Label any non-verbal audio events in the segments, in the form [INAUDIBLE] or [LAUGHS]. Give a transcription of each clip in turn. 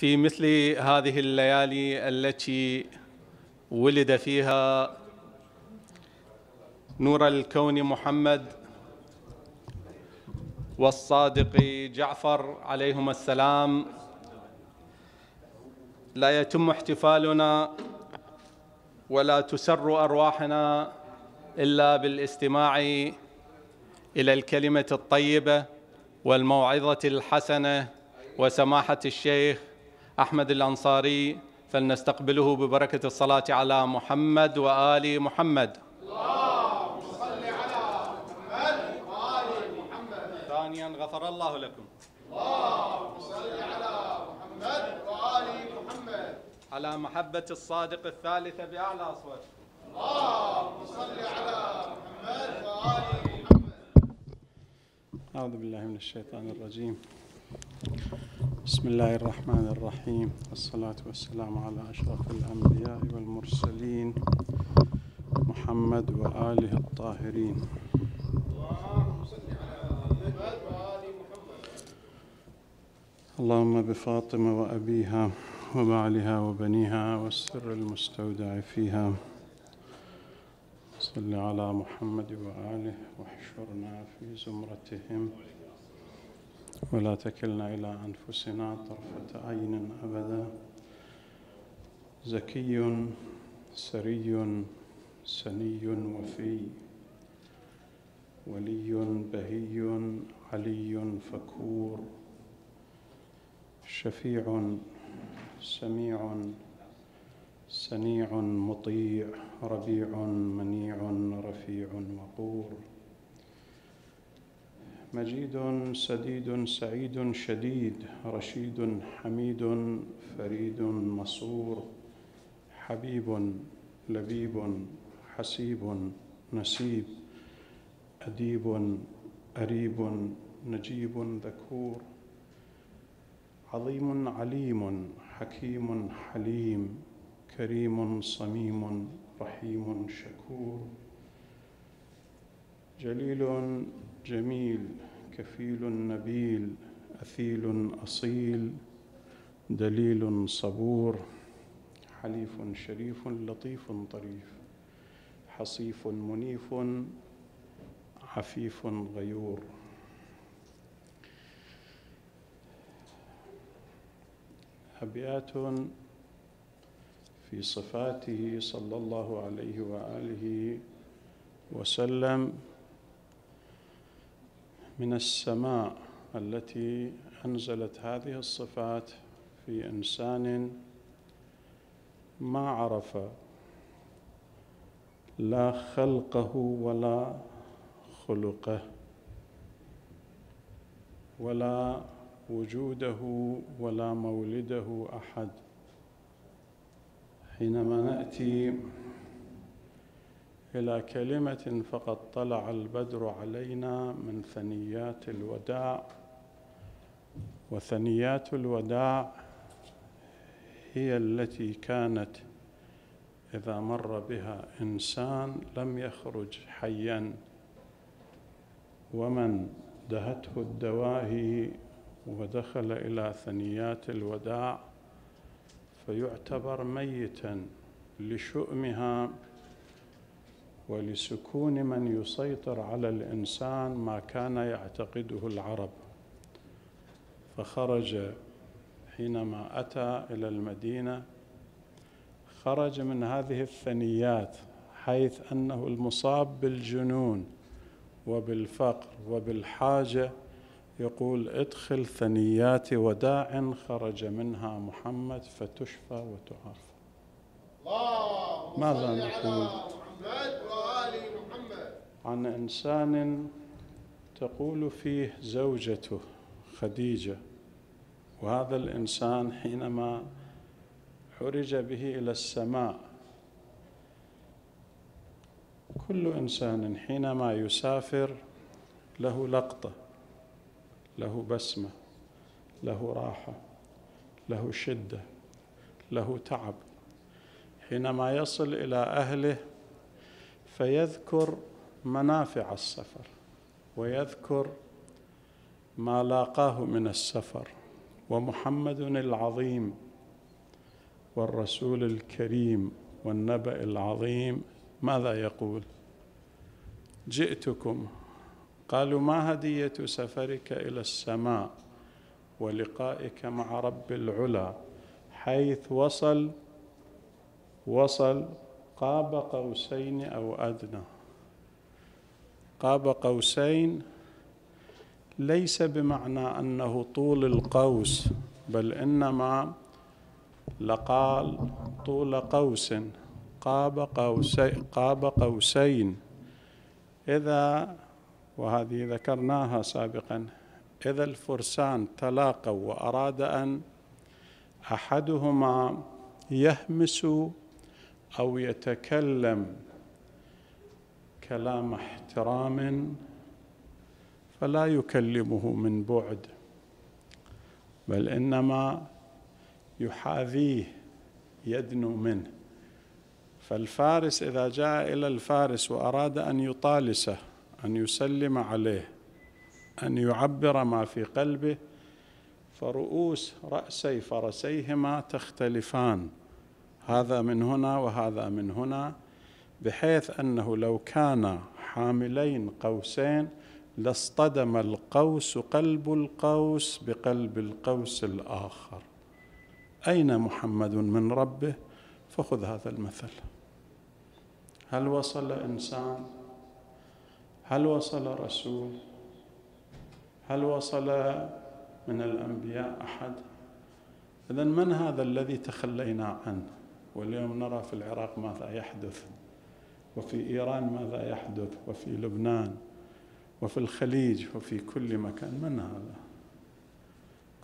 في مثل هذه الليالي التي ولد فيها نور الكون محمد والصادق جعفر عليهما السلام. لا يتم احتفالنا ولا تسر أرواحنا إلا بالاستماع إلى الكلمة الطيبة والموعظة الحسنة وسماحة الشيخ أحمد الأنصاري فلنستقبله ببركة الصلاة على محمد وآل محمد. اللهم صل على محمد وال محمد ثانيا غفر الله لكم. اللهم صل على محمد وال محمد على محبة الصادق الثالثه بأعلى أصوات. اللهم صل على محمد وال محمد أعوذ بالله من الشيطان الرجيم. بسم الله الرحمن الرحيم. والصلاة والسلام على أشرف الأنبياء والمرسلين محمد وآله الطاهرين. اللهم بفاطمة وأبيها وبعلها وبنيها والسر المستودع فيها. صل على محمد وآله واحشرنا في زمرتهم. ولا تكلنا إلى أنفسنا طرفة عين أبدا. زكي سري سني وفي. ولي بهي علي فكور شفيع سميع. سنيع مطيع. ربيع منيع رفيع وقور مجيد سديد سعيد شديد رشيد حميد فريد مصور حبيب لبيب حسيب نسيب أديب أريب نجيب ذكور عظيم عليم حكيم حليم كريم صميم رحيم شكور جليل جميل كفيل نبيل أثيل أصيل دليل صبور حليف شريف لطيف طريف حصيف منيف عفيف غيور. أبيات في صفاته صلى الله عليه وآله وسلم من السماء التي أنزلت هذه الصفات في إنسان ما عرف لا خلقه ولا خلقه ولا وجوده ولا مولده أحد. حينما نأتي إلى كلمة فقد طلع البدر علينا من ثنيات الوداع. وثنيات الوداع هي التي كانت إذا مر بها إنسان لم يخرج حيا. ومن دهته الدواهي ودخل إلى ثنيات الوداع فيعتبر ميتا لشؤمها ولسكون من يسيطر على الإنسان ما كان يعتقده العرب. فخرج حينما أتى إلى المدينة خرج من هذه الثنيات حيث أنه المصاب بالجنون وبالفقر وبالحاجة يقول ادخل ثنيات وداع خرج منها محمد فتشفى وتعافى ماذا نقول؟ على محمد وال محمد عن إنسان تقول فيه زوجته خديجة وهذا الإنسان حينما حرج به إلى السماء كل إنسان حينما يسافر له لقطة له بسمة له راحة له شدة له تعب. حينما يصل إلى أهله فيذكر منافع السفر ويذكر ما لاقاه من السفر ومحمد العظيم والرسول الكريم والنبأ العظيم. ماذا يقول؟ جئتكم. قالوا ما هدية سفرك إلى السماء ولقائك مع رب العلا؟ حيث وصل وصل قاب قوسين أو أدنى. قاب قوسين ليس بمعنى أنه طول القوس بل إنما لقال طول قوس قاب قوسين قاب قوسين. إذا وهذه ذكرناها سابقا إذا الفرسان تلاقوا وأراد أن أحدهما يهمس أو يتكلم كلام احترام فلا يكلمه من بعد بل إنما يحاذيه يدنو منه. فالفارس إذا جاء إلى الفارس وأراد أن يطالسه أن يسلم عليه أن يعبر ما في قلبه فرؤوس رأسي فرسيهما تختلفان هذا من هنا وهذا من هنا. بحيث أنه لو كان حاملين قوسين لاصطدم القوس قلب القوس بقلب القوس الآخر. أين محمد من ربه؟ فخذ هذا المثل. هل وصل إنسان؟ هل وصل رسول؟ هل وصل من الأنبياء أحد؟ إذا من هذا الذي تخلينا عنه؟ واليوم نرى في العراق ماذا يحدث؟ وفي إيران ماذا يحدث؟ وفي لبنان وفي الخليج وفي كل مكان. من هذا؟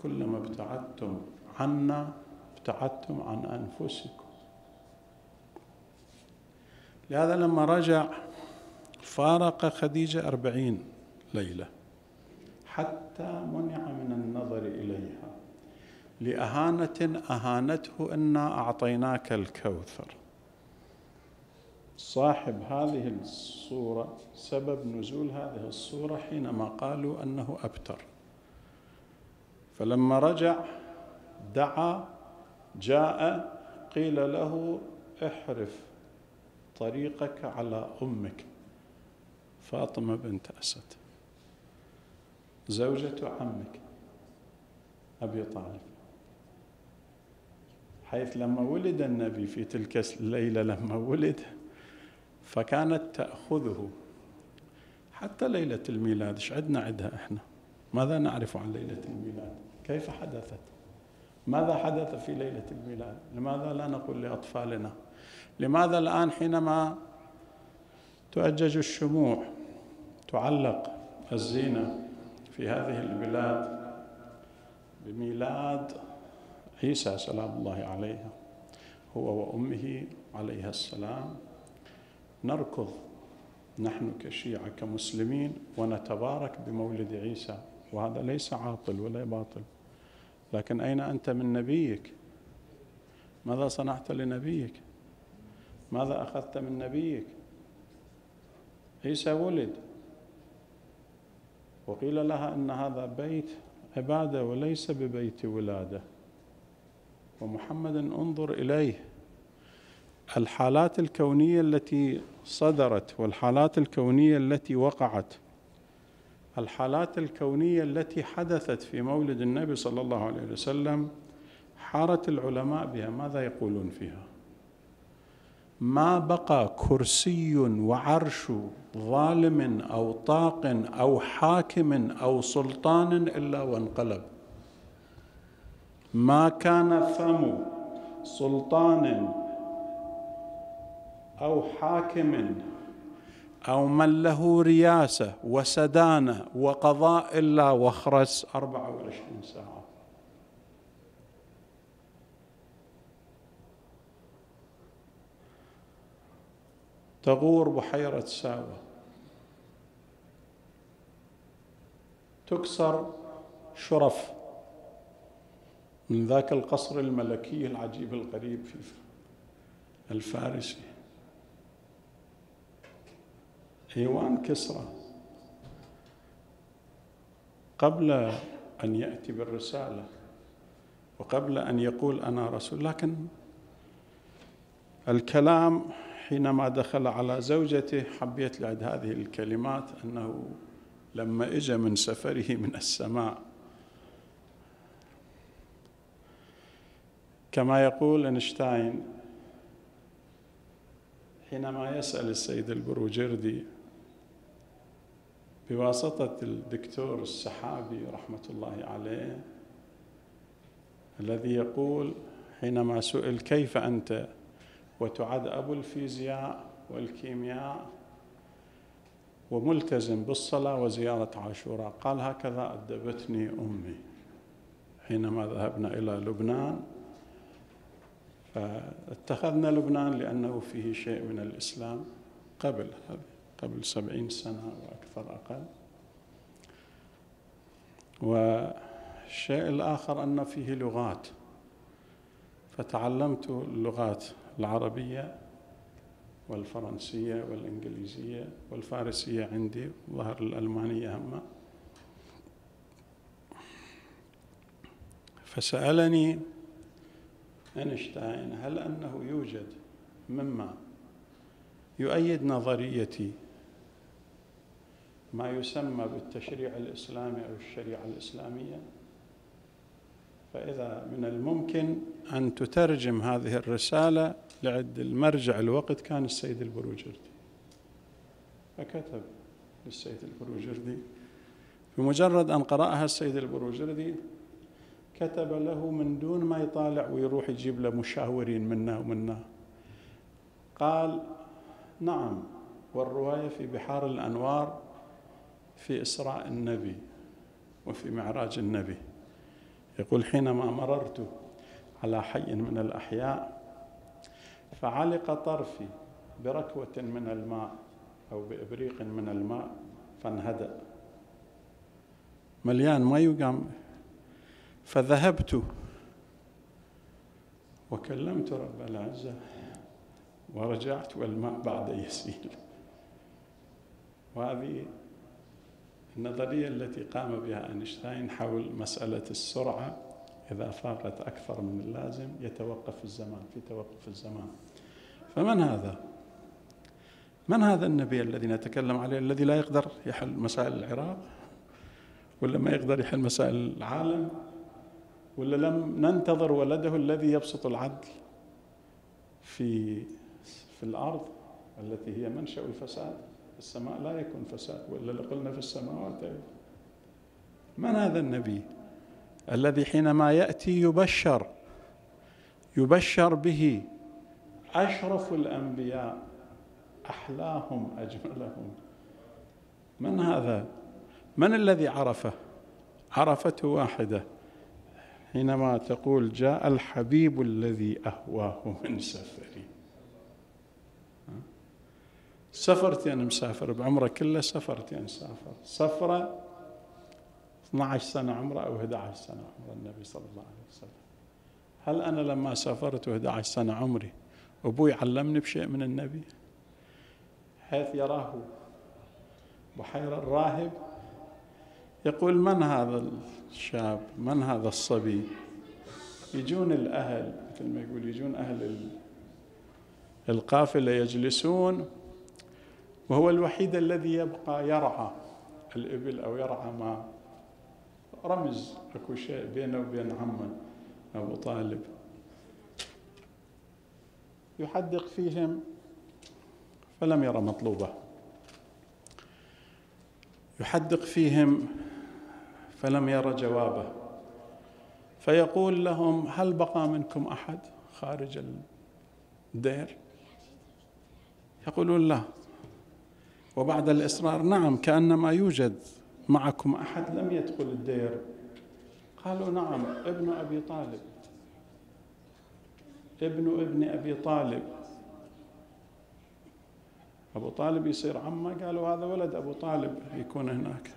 كلما ابتعدتم عنا ابتعدتم عن أنفسكم. لهذا لما رجع فارق خديجة أربعين ليلة حتى منع من النظر إليها لأهانة أهانته إنا أعطيناك الكوثر. صاحب هذه الصورة سبب نزول هذه الصورة حينما قالوا أنه أبتر. فلما رجع دعا جاء قيل له احرف طريقك على أمك فاطمة بنت أسد. زوجة عمك أبي طالب. حيث لما ولد النبي في تلك الليلة لما ولد فكانت تأخذه. حتى ليلة الميلاد إيش عندنا عندها إحنا؟ ماذا نعرف عن ليلة الميلاد؟ كيف حدثت؟ ماذا حدث في ليلة الميلاد؟ لماذا لا نقول لأطفالنا؟ لماذا الآن حينما تؤجج الشموع تعلق الزينة في هذه البلاد بميلاد عيسى سلام الله عليه هو وأمه عليها السلام نركض. نحن كشيعة كمسلمين ونتبارك بمولد عيسى. وهذا ليس عاطل ولا باطل. لكن أين أنت من نبيك؟ ماذا صنعت لنبيك؟ ماذا أخذت من نبيك؟ عيسى ولد. وقيل لها أن هذا بيت عبادة وليس ببيت ولادة. ومحمد انظر إليه. الحالات الكونية التي صدرت والحالات الكونية التي وقعت. الحالات الكونية التي حدثت في مولد النبي صلى الله عليه وسلم حارت العلماء بها. ماذا يقولون فيها؟ ما بقى كرسي وعرش ظالم أو طاق أو حاكم أو سلطان إلا وانقلب. ما كان فم سلطان أو حاكم أو من له رياسة وسدانة وقضاء الا وخرس 24 ساعة. تغور بحيرة ساوة. تكسر شرف من ذاك القصر الملكي العجيب الغريب في الفارسي. ايوان كسرى. قبل أن يأتي بالرسالة وقبل أن يقول أنا رسول لكن الكلام حينما دخل على زوجته حبيت لعد هذه الكلمات أنه لما إجا من سفره من السماء. كما يقول أينشتاين حينما يسأل السيد البروجردي بواسطة الدكتور السحابي رحمة الله عليه الذي يقول حينما سئل كيف أنت وتعد أبو الفيزياء والكيمياء وملتزم بالصلاة وزيارة عاشوراء قال هكذا أدبتني أمي حينما ذهبنا إلى لبنان. فاتخذنا لبنان لأنه فيه شيء من الإسلام قبل قبل سبعين سنة وأكثر أقل. والشيء الآخر أن فيه لغات. فتعلمت اللغات العربية والفرنسية والإنجليزية والفارسية عندي ظهر الألمانية هم. فسألني أينشتاين هل أنه يوجد مما يؤيد نظريتي ما يسمى بالتشريع الإسلامي أو الشريعة الإسلامية. فإذا من الممكن أن تترجم هذه الرسالة لعد المرجع الوقت كان السيد البروجردي. فكتب للسيد البروجردي. بمجرد أن قرأها السيد البروجردي كتب له من دون ما يطالع ويروح يجيب له مشاورين منا ومنا قال نعم والرواية في بحار الأنوار في إسراء النبي وفي معراج النبي. يقول حينما مررت على حي من الأحياء فعلق طرفي بركوة من الماء أو بإبريق من الماء فانهدأ. مليان ما يقام. فذهبت وكلمت رب العزة ورجعت والماء بعد يسيل. وهذه النظرية التي قام بها أينشتاين حول مسألة السرعة إذا فاقت أكثر من اللازم يتوقف الزمان في توقف الزمان. فمن هذا؟ من هذا النبي الذي نتكلم عليه الذي لا يقدر يحل مسائل العراق؟ ولا ما يقدر يحل مسائل العالم؟ ولا لم ننتظر ولده الذي يبسط العدل في في الأرض التي هي منشأ الفساد؟ السماء لا يكون فساد ولا لقلنا في السماوات من هذا النبي؟ الذي حينما يأتي يبشر يبشر به أشرف الأنبياء أحلاهم أجملهم. من هذا؟ من الذي عرفه؟ عرفته واحدة. حينما تقول جاء الحبيب الذي أهواه من سفري. سفرتين مسافر بعمره كله سفرتين سافر. سفرة 12 سنة عمره أو 11 سنة عمر النبي صلى الله عليه وسلم. هل أنا لما سافرت 11 سنة عمري أبوي علمني بشيء من النبي؟ حيث يراه بحير الراهب يقول من هذا الشاب؟ من هذا الصبي؟ يجون الأهل. مثل ما يقول يجون أهل القافلة يجلسون وهو الوحيد الذي يبقى يرعى الإبل أو يرعى ما رمز أكو شيء بينه وبين عمه أبو طالب. يحدق فيهم فلم يرى مطلوبه. يحدق فيهم فلم ير جوابه. فيقول لهم هل بقى منكم أحد خارج الدير؟ يقولون لا. وبعد الإصرار نعم كأنما يوجد معكم أحد لم يدخل الدير. قالوا نعم ابن أبي طالب. ابن ابن أبي طالب. أبو طالب يصير عمه؟ قالوا هذا ولد أبو طالب يكون هناك.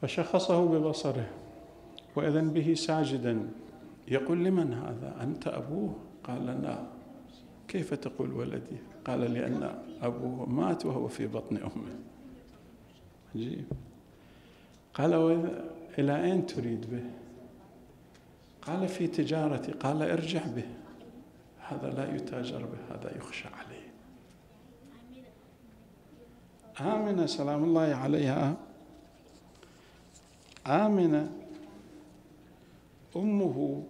فشخصه ببصره واذا به ساجدا. يقول لمن هذا؟ أنت أبوه؟ قال لا. كيف تقول ولدي؟ قال لأن أبوه مات وهو في بطن أمه. عجيب قال إلى أين تريد به؟ قال في تجارتي. قال ارجع به. هذا لا يتاجر به هذا يخشى عليه. آمنة سلام الله عليها. آمنة. أمه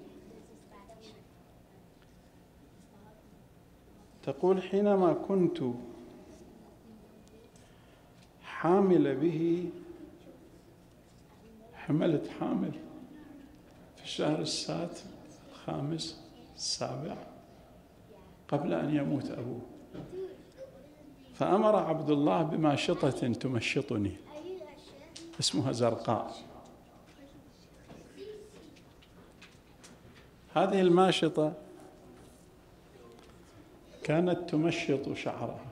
تقول حينما كنت حامل به حملت حامل في الشهر السادس الخامس السابع قبل أن يموت أبوه. فأمر عبد الله بماشطة تمشطني اسمها زرقاء. هذه الماشطة كانت تمشط شعرها.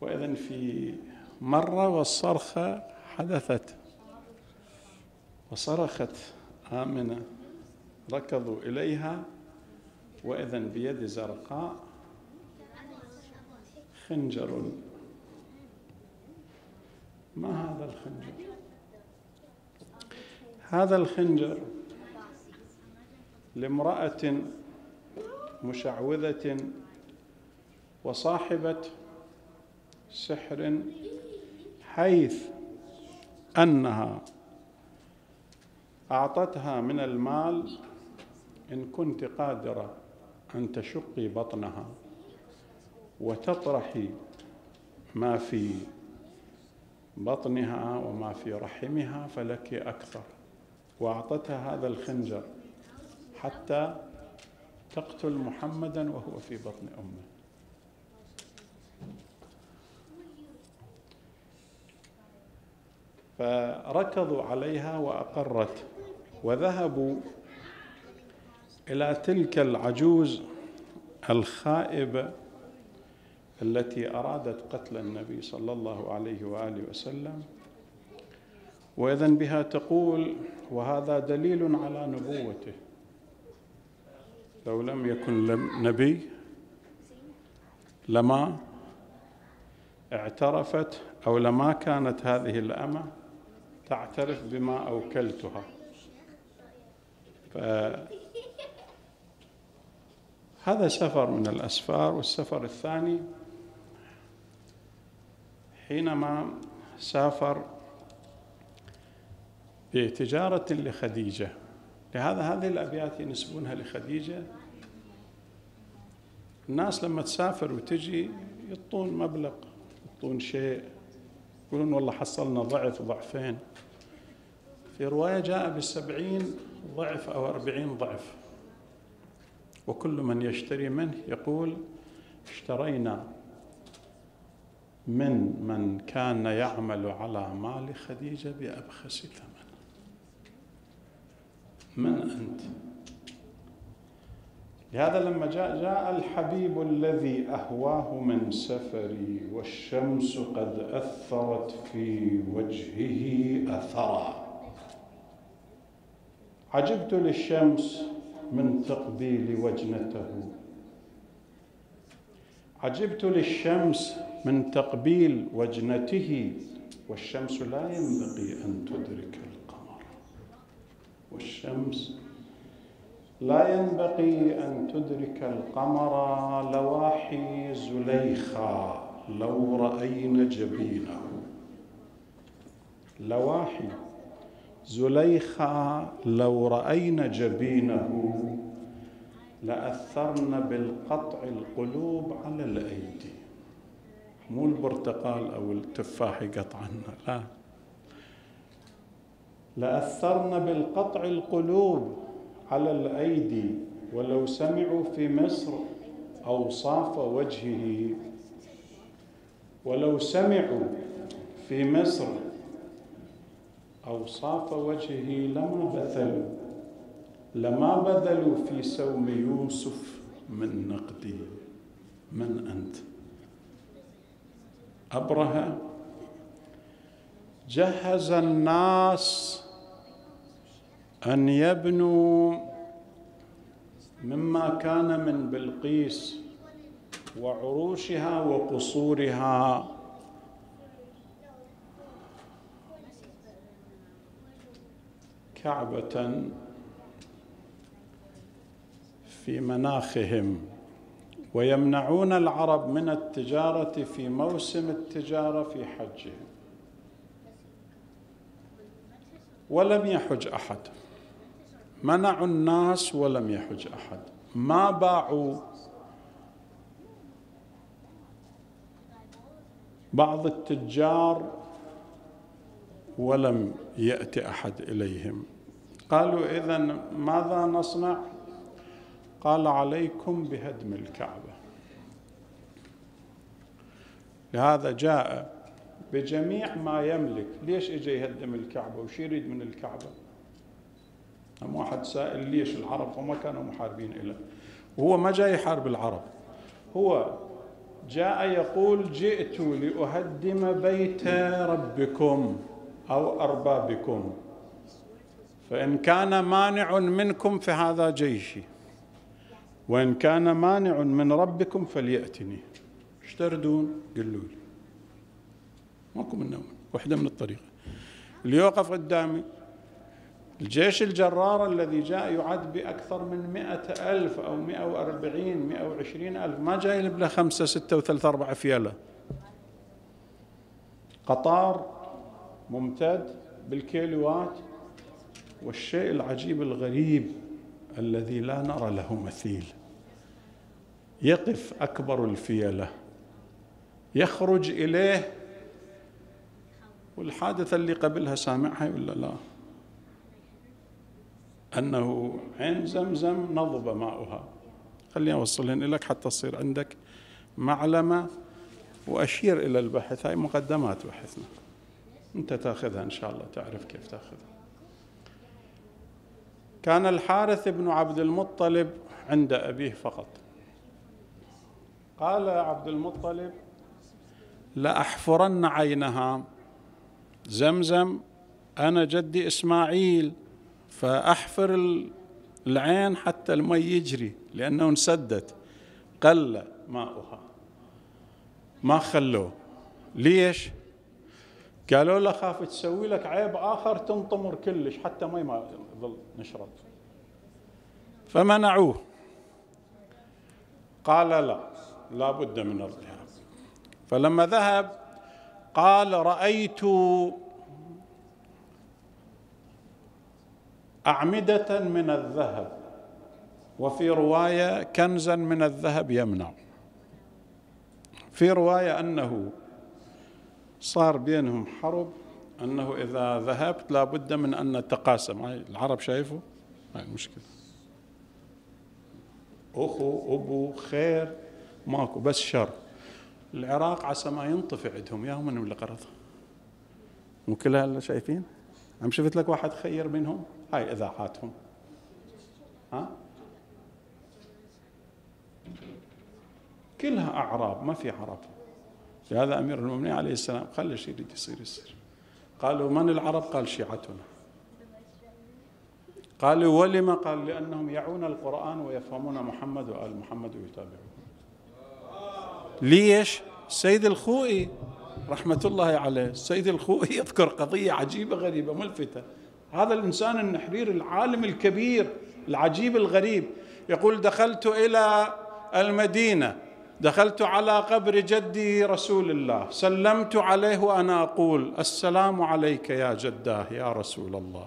وإذا في مرة والصرخة حدثت. وصرخت آمنة. ركضوا إليها. وإذا بيد زرقاء. خنجر. ما هذا الخنجر؟ هذا الخنجر لامرأة مشعوذة وصاحبة سحر حيث أنها أعطتها من المال إن كنت قادرة أن تشقي بطنها وتطرحي ما في بطنها وما في رحمها فلك أكثر. وأعطتها هذا الخنجر حتى تقتل محمدا وهو في بطن أمه. فركضوا عليها وأقرت وذهبوا إلى تلك العجوز الخائبة التي أرادت قتل النبي صلى الله عليه وآله وسلم. وإذا بها تقول وهذا دليل على نبوته. لو لم يكن نبي لما اعترفت أو لما كانت هذه الأمة تعترف بما أوكلتها. هذا سفر من الأسفار والسفر الثاني حينما سافر بتجارة لخديجة. لهذا هذه الأبيات ينسبونها لخديجة. الناس لما تسافر وتجي يعطون مبلغ يعطون شيء يقولون والله حصلنا ضعف ضعفين في رواية جاء بالسبعين ضعف أو أربعين ضعف. وكل من يشتري منه يقول اشترينا من من كان يعمل على مال خديجة بأبخس ثمن. من أنت؟ لهذا لما جاء جاء الحبيب الذي أهواه من سفري والشمس قد أثرت في وجهه أثرا. عجبت للشمس من تقبيل وجنته. عجبت للشمس من تقبيل وجنته والشمس لا ينبغي أن تدرك والشمس. لا ينبغي أن تدرك القمر لواحي زليخا لو رأين جبينه. لواحي زليخا لو رأين جبينه. لأثرن بالقطع القلوب على الأيدي. مو البرتقال أو التفاح يقطعن لا. لأثرن بالقطع القلوب على الأيدي ولو سمعوا في مصر أوصاف وجهه. ولو سمعوا في مصر أوصاف وجهه لما بذلوا لما بذلوا في سوم يوسف من نقدي. من أنت؟ أبرهة جهز الناس أن يبنوا مما كان من بلقيس وعروشها وقصورها. كعبة في مناخهم. ويمنعون العرب من التجارة في موسم التجارة في حجهم. ولم يحج أحد. منعوا الناس ولم يحج أحد. ما باعوا بعض التجار ولم يأتي أحد إليهم. قالوا إذا ماذا نصنع؟ قال عليكم بهدم الكعبة. لهذا جاء بجميع ما يملك. ليش اجى يهدم الكعبة وش يريد من الكعبة؟ أم واحد سائل ليش العرب هم كانوا محاربين له وهو ما جاي يحارب العرب. هو جاء يقول جئت لأهدم بيت ربكم أو أربابكم. فإن كان مانع منكم فهذا جيشي. وإن كان مانع من ربكم فليأتني. إيش تردون؟ قلوا لي. ماكو منه وحدة من الطريقة اللي يوقف قدامي الجيش الجرار الذي جاء يعد بأكثر من مئة ألف أو مئة وأربعين مئة وعشرين ألف. ما جاي له خمسة ستة وثلاثة أربعة فيلة. قطار ممتد بالكيلوات والشيء العجيب الغريب الذي لا نرى له مثيل. يقف أكبر الفيلة. يخرج إليه. والحادثة اللي قبلها سامعها ولا لا. أنه عين زمزم نضب ماؤها. خليني أوصلهن لك حتى تصير عندك معلمة وأشير إلى البحث. هاي مقدمات بحثنا. أنت تأخذها إن شاء الله تعرف كيف تأخذها. كان الحارث بن عبد المطلب عند أبيه فقط. قال عبد المطلب لأحفرن عينها. زمزم أنا جدي إسماعيل. فأحفر العين حتى المي يجري لأنه انسدت قل ماؤها. ما خلوه. ليش؟ قالوا له خاف تسوي لك عيب آخر تنطمر كلش حتى ما ظل نشرب. فمنعوه. قال لا لا بد من الذهاب. فلما ذهب قال رأيت أعمدة من الذهب. وفي رواية كنزا من الذهب يمنع. في رواية أنه صار بينهم حرب أنه إذا ذهبت لابد من أن نتقاسم. العرب شايفه هاي المشكلة. أخو أبو خير ماكو بس شر. العراق عسى ما ينطفئ عندهم. يا من القرض مو كلها شايفين؟ عم شفت لك واحد خير منهم؟ هاي إذاعاتهم. ها؟ كلها أعراب ما في عرب. لهذا أمير المؤمنين عليه السلام خلي الشيء يريد يصير يصير. قالوا من العرب؟ قال شيعتنا. قالوا ولم؟ قال لأنهم يعون القرآن ويفهمون محمد وآل محمد ويتابعون. ليش؟ السيد الخوئي رحمة الله عليه السيد الخوئي يذكر قضية عجيبة غريبة ملفتة. هذا الإنسان النحرير العالم الكبير العجيب الغريب. يقول دخلت إلى المدينة دخلت على قبر جدي رسول الله. سلمت عليه وأنا أقول السلام عليك يا جداه يا رسول الله.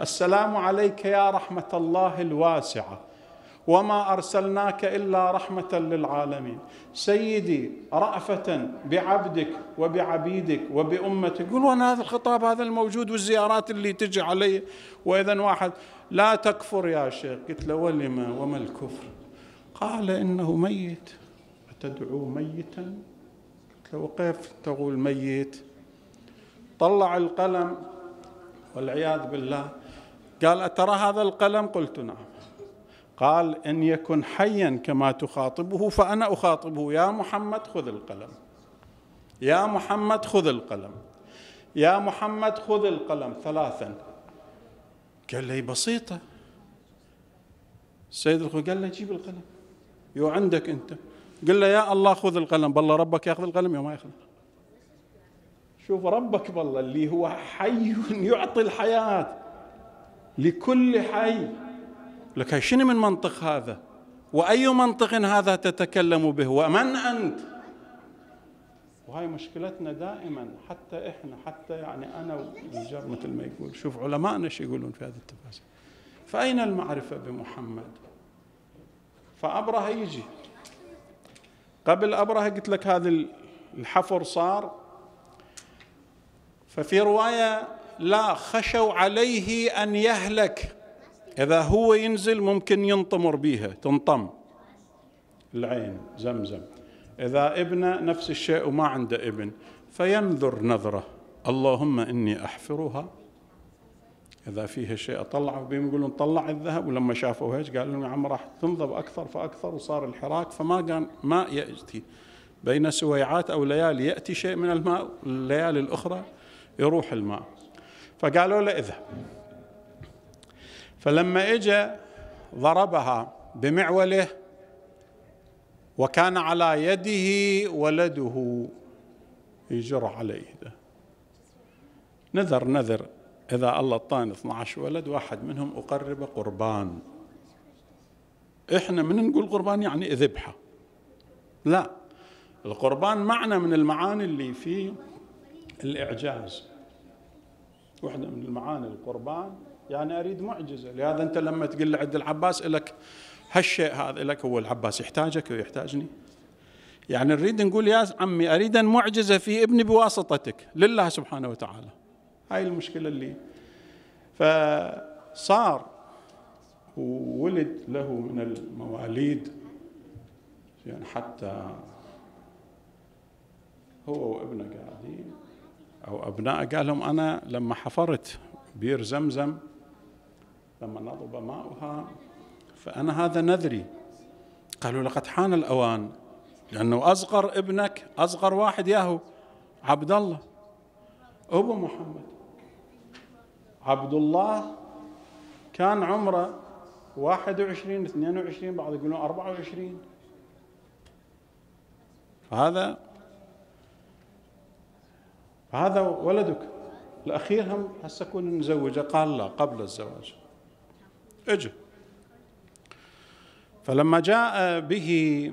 السلام عليك يا رحمة الله الواسعة. وما أرسلناك إلا رحمة للعالمين. سيدي رأفة بعبدك وبعبيدك وبأمتك. يقول وأنا هذا الخطاب هذا الموجود والزيارات اللي تجي علي. وإذا واحد لا تكفر يا شيخ. قلت له ولما وما الكفر؟ قال إنه ميت. أتدعو ميتا؟ قلت له وكيف تقول ميت؟ طلع القلم والعياذ بالله. قال أترى هذا القلم؟ قلت نعم. قال إن يكن حيا كما تخاطبه فأنا أخاطبه. يا محمد خذ القلم. يا محمد خذ القلم. يا محمد خذ القلم ثلاثا. قال لي بسيطة. السيد الخوي قال له جيب القلم. يو عندك أنت. قل له يا الله خذ القلم. بالله ربك ياخذ القلم يوم ما ياخذ. شوف ربك بالله اللي هو حي يعطي الحياة لكل حي. لك شنو من منطق هذا؟ وأي منطق هذا تتكلم به؟ ومن أنت؟ وهاي مشكلتنا دائما حتى إحنا حتى يعني أنا والجار مثل ما يقول. شوف علمائنا شو يقولون في هذه التفاسير فأين المعرفة بمحمد؟ فابرهه يجي. قبل ابرهه قلت لك هذا الحفر صار. ففي رواية لا خشوا عليه أن يهلك. إذا هو ينزل ممكن ينطمر بيها تنطم. العين زمزم إذا ابنه نفس الشيء وما عنده ابن فينذر نذرة اللهم إني أحفرها. إذا فيها شيء أطلع بهم يقولون طلع الذهب ولما شافوا هيك قالوا لهم يا عم راح تنضب أكثر فأكثر وصار الحراك فما كان ماء يأتي. بين سويعات أو ليالي يأتي شيء من الماء الليالي الأخرى يروح الماء. فقالوا له اذهب. فلما اجى ضربها بمعوله وكان على يده ولده. يجر عليه ده. نذر نذر. إذا الله أعطاني 12 ولد واحد منهم أقرب قربان. إحنا من نقول قربان يعني ذبحة لا القربان معنى من المعاني اللي في الإعجاز. واحدة من المعاني القربان يعني أريد معجزة. لهذا أنت لما تقول عند العباس لك هالشيء هذا لك هو العباس يحتاجك ويحتاجني. يعني نريد نقول يا عمي أريد أن معجزة في ابني بواسطتك لله سبحانه وتعالى. هاي المشكلة اللي فصار وولد له من المواليد يعني حتى هو وابنه قاعدين أو أبناء قال لهم أنا لما حفرت بير زمزم لما نضب ماؤها فأنا هذا نذري. قالوا لقد حان الأوان لأنه أصغر ابنك أصغر واحد ياهو عبد الله أبو محمد. عبد الله كان عمره واحد وعشرين اثنين وعشرين بعض يقولون أربعة وعشرين. هذا هذا ولدك. الأخير هم هسه كون نزوجه قال لا قبل الزواج. اجى فلما جاء به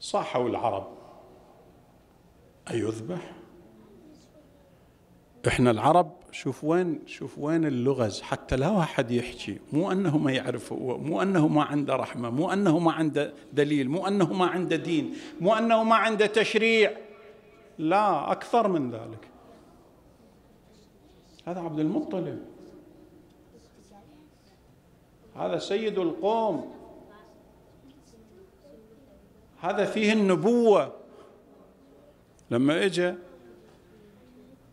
صاحوا العرب أيذبح إحنا العرب شوف وين شوف وين اللغز. حتى لا واحد يحكي. مو أنه ما يعرف مو أنه ما عنده رحمة مو أنه ما عنده دليل مو أنه ما عنده دين مو أنه ما عنده تشريع. لا أكثر من ذلك. هذا عبد المطلب. هذا سيد القوم. هذا فيه النبوة. لما اجى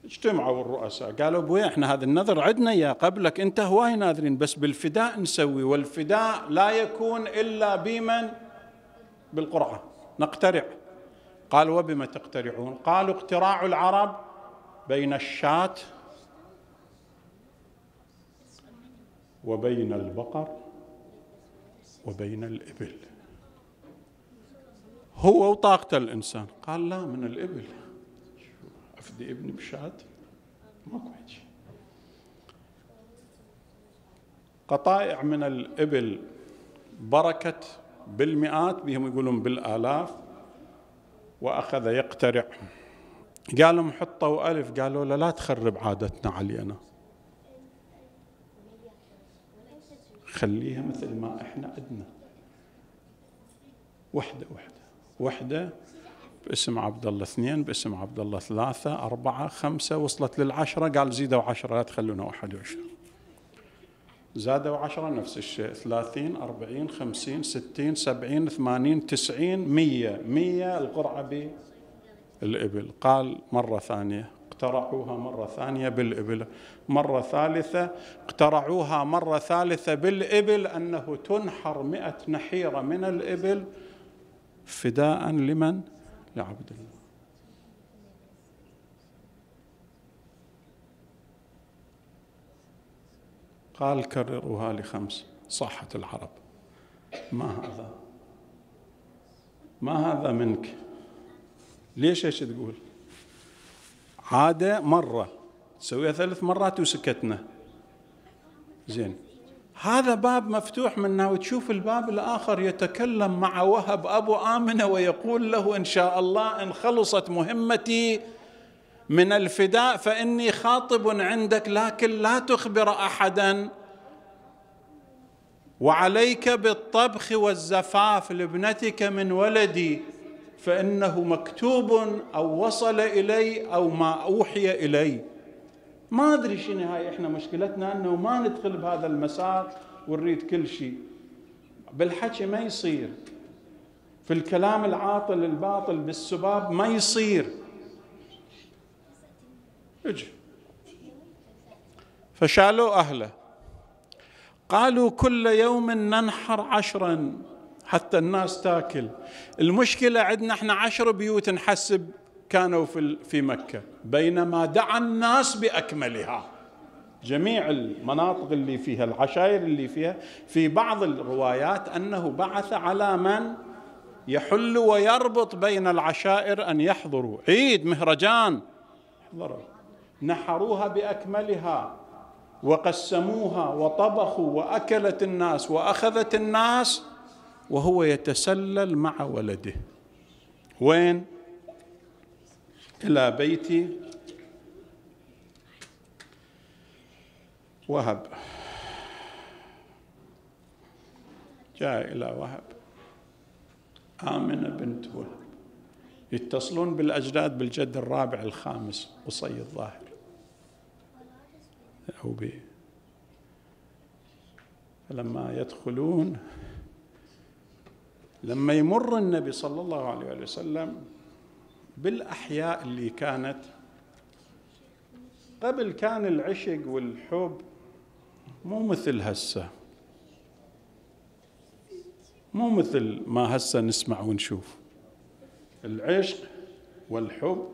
اجتمعوا الرؤساء قالوا ابويا إحنا هذا النذر عندنا يا قبلك أنت هواي ناذرين بس بالفداء نسوي والفداء لا يكون إلا بمن؟ بالقرعه نقترع. قال وبما تقترعون؟ قالوا اقتراع العرب بين الشاة وبين البقر وبين الإبل. هو وطاقته الإنسان. قال لا من الإبل. أفدي ابني بشاة ماكو شيء قطائع من الإبل بركت بالمئات بهم يقولون بالآلاف وأخذ يقترع. قال لهم حطوا ألف. قالوا له لا تخرب عادتنا علينا. خليها مثل ما إحنا عندنا وحدة وحدة وحدة باسم عبد الله اثنين باسم عبد الله ثلاثة أربعة خمسة وصلت للعشرة قال زيدوا عشرة لا تخلونا واحد وعشرين. زادوا عشرة نفس الشيء ثلاثين أربعين خمسين ستين سبعين ثمانين تسعين مية مية القرعة بالإبل. قال مرة ثانية اقترعوها مرة ثانية بالإبل. مرة ثالثة اقترعوها مرة ثالثة بالإبل أنه تنحر مئة نحيرة من الإبل. فداء لمن؟ لعبد الله. قال كرروها لخمس. صاحت العرب. ما هذا؟ ما هذا منك؟ ليش إيش تقول؟ عادة مرة. تسويها ثلاث مرات وسكتنا. زين. هذا باب مفتوح منه وتشوف الباب الآخر يتكلم مع وهب أبو آمنة ويقول له إن شاء الله إن خلصت مهمتي من الفداء فإني خاطب عندك لكن لا تخبر أحدا. وعليك بالطبخ والزفاف لابنتك من ولدي. فإنه مكتوب أو وصل إلي أو ما أوحي إلي. ما أدري شنو هاي إحنا مشكلتنا إنه ما ندخل بهذا المسار ونريد كل شيء. بالحكي ما يصير. في الكلام العاطل الباطل بالسباب ما يصير. أجي. فشالوا أهله. قالوا كل يوم ننحر عشرا. حتى الناس تاكل. المشكلة عندنا إحنا عشر بيوت نحسب كانوا في في مكة. بينما دعا الناس بأكملها. جميع المناطق اللي فيها العشائر اللي فيها في بعض الروايات أنه بعث على من يحل ويربط بين العشائر أن يحضروا. عيد مهرجان. احضروا. نحروها بأكملها. وقسموها وطبخوا وأكلت الناس وأخذت الناس وهو يتسلل مع ولده. وين؟ إلى بيت وهب. جاء إلى وهب. آمنة بنت وهب. يتصلون بالأجداد بالجد الرابع الخامس قصي الظاهر. أو به فلما يدخلون لما يمر النبي صلى الله عليه وسلم بالأحياء اللي كانت قبل كان العشق والحب مو مثل هسه. مو مثل ما هسه نسمع ونشوف. العشق والحب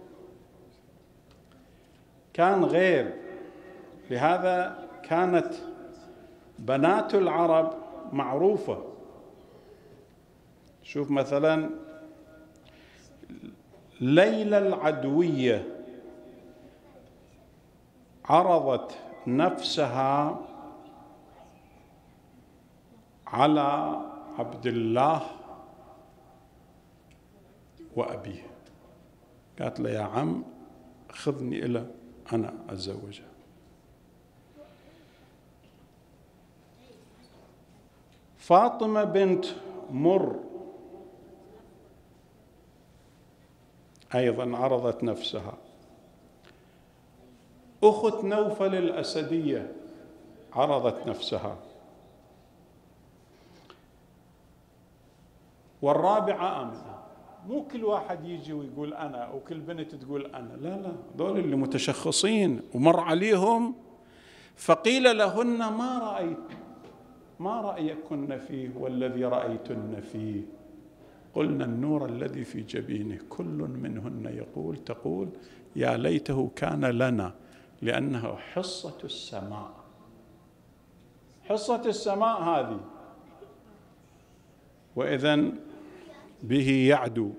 كان غير. لهذا كانت بنات العرب معروفة. شوف مثلا ليلى العدوية عرضت نفسها على عبد الله وأبيه. قالت له يا عم خذني إلى أنا أتزوجه فاطمة بنت مر أيضا عرضت نفسها. أخت نوفل الأسدية عرضت نفسها. والرابعة آمنة. مو كل واحد يجي ويقول أنا أو كل بنت تقول أنا. لا لا دول اللي متشخصين ومر عليهم. فقيل لهن ما رأيت ما رأيكن فيه والذي رأيتن فيه. قلنا النور الذي في جبينه كل منهن يقول تقول يا ليته كان لنا لأنه حصة السماء. حصة السماء هذه. وإذا به يعدو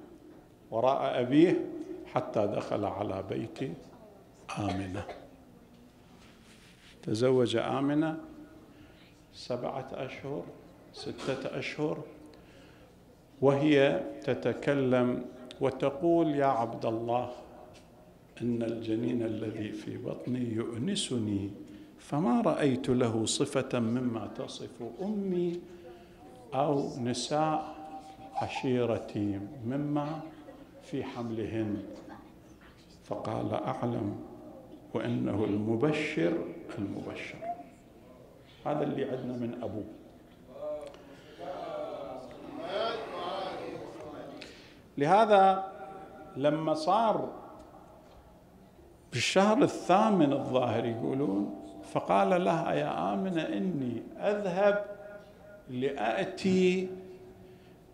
وراء أبيه حتى دخل على بيت آمنة. تزوج آمنة سبعة أشهر ستة أشهر وهي تتكلم وتقول يا عبد الله إن الجنين الذي في بطني يؤنسني فما رأيت له صفة مما تصف أمي أو نساء عشيرتي مما في حملهن. فقال أعلم وإنه المبشر المبشر. هذا اللي عندنا من أبوه. لهذا لما صار بالشهر الثامن الظاهر يقولون فقال لها يا آمنة إني أذهب لآتي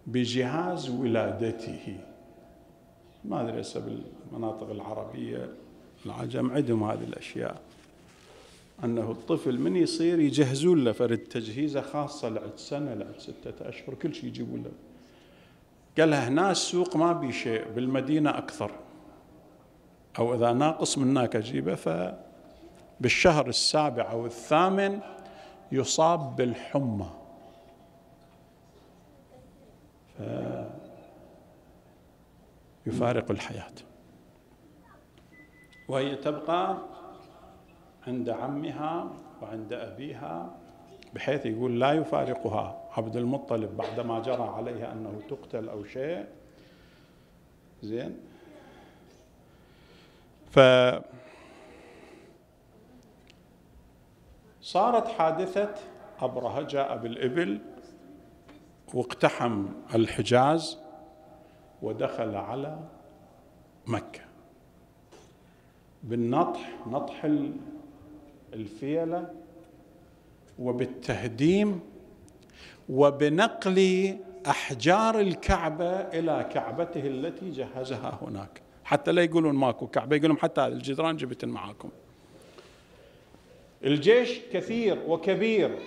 بجهاز ولادته. ما أدري هسه بالمناطق العربية العجم عندهم هذه الأشياء. أنه الطفل من يصير يجهزون له فرد تجهيزة خاصة لعد سنة لعد ستة أشهر كل شيء يجيبون له. قال هنا السوق ما بي شيء بالمدينة أكثر. أو إذا ناقص من هناك أجيبه. فبالشهر السابع أو الثامن يصاب بالحمى. يفارق الحياة. وهي تبقى عند عمها وعند أبيها بحيث يقول لا يفارقها. عبد المطلب بعدما جرى عليها أنه تقتل أو شيء. زين. ف صارت حادثة أبرهة جاء بالإبل واقتحم الحجاز ودخل على مكة. بالنطح نطح الفيلة وبالتهديم وبنقل أحجار الكعبة إلى كعبته التي جهزها هناك. حتى لا يقولون ماكو كعبة يقولون حتى الجدران جبت معاكم الجيش كثير وكبير.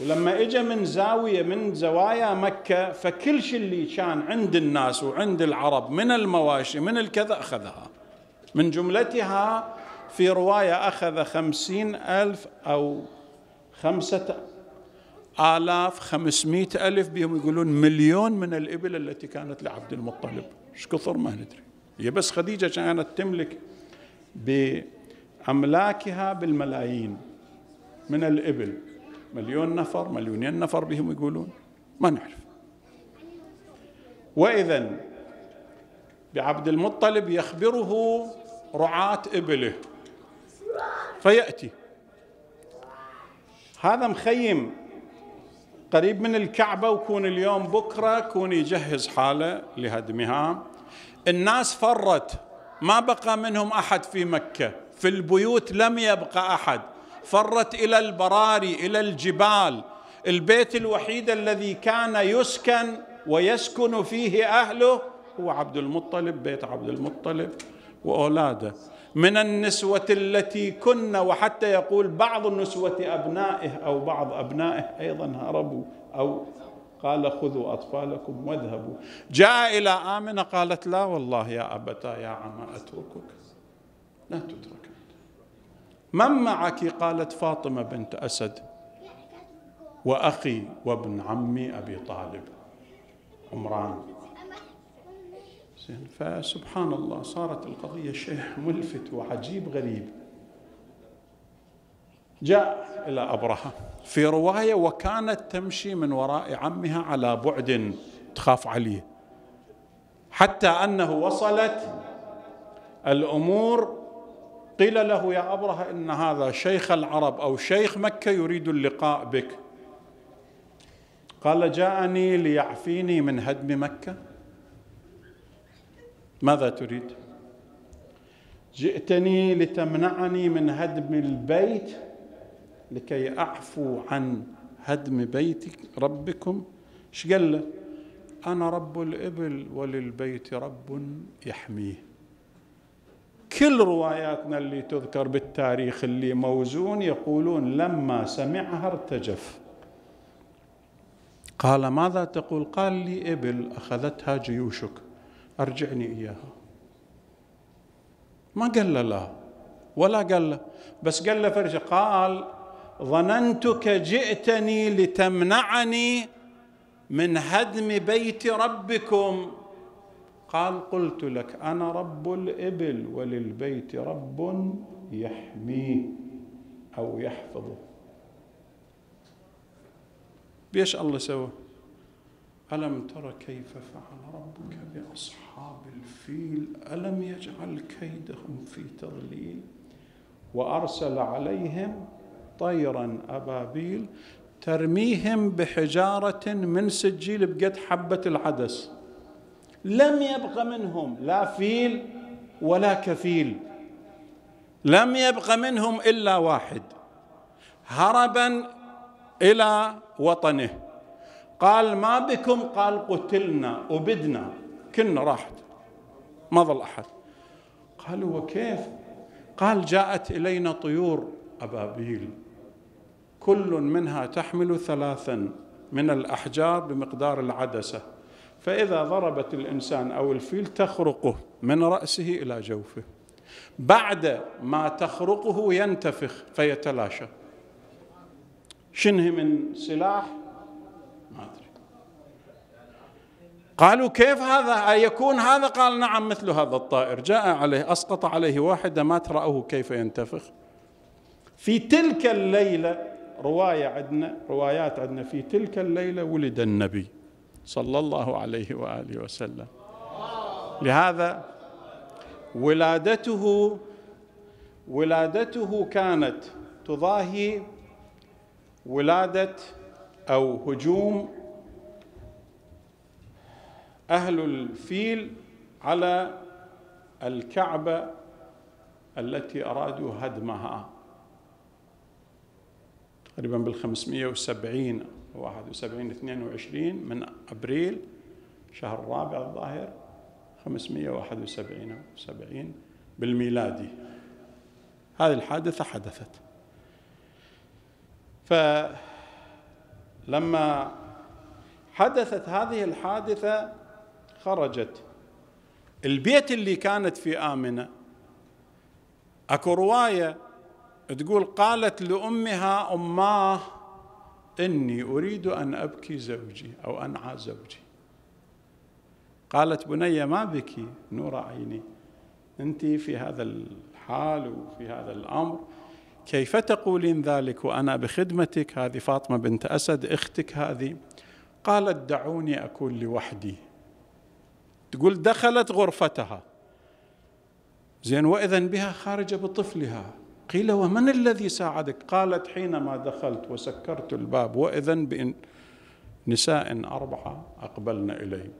ولما اجى من زاوية من زوايا مكة فكل شيء اللي كان عند الناس وعند العرب من المواشي من الكذا أخذها. من جملتها في رواية أخذ خمسين ألف أو خمسة آلاف خمسمائة ألف بهم يقولون مليون من الإبل التي كانت لعبد المطلب. إيش كثر ما ندري. هي بس خديجة كانت تملك بأملاكها بالملايين من الإبل. مليون نفر مليونين نفر بهم يقولون. ما نعرف. وإذا بعبد المطلب يخبره رعاة إبله. فيأتي. هذا مخيم قريب من الكعبة وكون اليوم بكرة كون يجهز حالة لهدمها. الناس فرت ما بقى منهم أحد في مكة. في البيوت لم يبقى أحد. فرت إلى البراري إلى الجبال. البيت الوحيد الذي كان يسكن ويسكن فيه أهله هو عبد المطلب بيت عبد المطلب وأولاده. من النسوة التي كن وحتى يقول بعض النسوة أبنائه أو بعض أبنائه أيضا هربوا أو قال خذوا أطفالكم واذهبوا. جاء إلى آمنة قالت لا والله يا أبتا يا عم أتركك. لا تترك. من معك؟ قالت فاطمة بنت أسد وأخي وابن عمي أبي طالب. عمران. فسبحان الله صارت القضية شيء ملفت وعجيب غريب. جاء إلى أبرهة في رواية وكانت تمشي من وراء عمها على بعد تخاف عليه حتى أنه وصلت الأمور قيل له يا أبرهة إن هذا شيخ العرب أو شيخ مكة يريد اللقاء بك. قال جاءني ليعفيني من هدم مكة. ماذا تريد؟ جئتني لتمنعني من هدم البيت لكي أعفو عن هدم بيت ربكم. إيش قال له؟ أنا رب الإبل وللبيت رب يحميه. كل رواياتنا اللي تذكر بالتاريخ اللي موزون يقولون لما سمعها ارتجف. قال ماذا تقول؟ قال لي إبل أخذتها جيوشك. أرجعني إياها. ما قال له لا ولا قال له. بس قال له فرجة قال ظننتك جئتني لتمنعني من هدم بيت ربكم. قال قلت لك أنا رب الإبل وللبيت رب يحميه أو يحفظه. بيش الله سوى؟ ألم تر كيف فعل ربك بأصحاب الفيل ألم يجعل كيدهم في تضليل؟ وأرسل عليهم طيرا أبابيل ترميهم بحجارة من سجيل بقد حبة العدس. لم يبق منهم لا فيل ولا كفيل. لم يبق منهم إلا واحد. هربا إلى وطنه. قال ما بكم؟ قال قتلنا أبدنا كنا راحت. ما ظل أحد. قالوا وكيف؟ قال جاءت إلينا طيور أبابيل. كل منها تحمل ثلاثا من الأحجار بمقدار العدسة. فإذا ضربت الإنسان أو الفيل تخرقه من رأسه إلى جوفه. بعد ما تخرقه ينتفخ فيتلاشى. شنه من سلاح؟ ما أدري. قالوا كيف هذا؟ يكون هذا؟ قال نعم مثل هذا الطائر. جاء عليه أسقط عليه واحدة ما ترأوه كيف ينتفخ. في تلك الليلة رواية عندنا روايات عندنا في تلك الليلة ولد النبي صلى الله عليه وآله وسلم. لهذا ولادته ولادته كانت تضاهي ولادة أو هجوم أهل الفيل على الكعبة التي أرادوا هدمها. تقريبا بال 570 71 22 من أبريل شهر الرابع الظاهر 571 70 بالميلادي. هذه الحادثة حدثت. فلما حدثت هذه الحادثة خرجت. البيت اللي كانت في آمنة أكو رواية تقول قالت لأمها أماه إني أريد أن أبكي زوجي أو أنعى زوجي. قالت بني ما بكي نور عيني. أنت في هذا الحال وفي هذا الأمر كيف تقولين ذلك؟ وأنا بخدمتك هذه فاطمة بنت أسد أختك هذه. قالت دعوني أكون لوحدي. تقول دخلت غرفتها. زين وإذا بها خارجة بطفلها. قيل ومن الذي ساعدك؟ قالت حينما دخلت وسكرت الباب وإذا بإن نساء أربعة أقبلن إلي.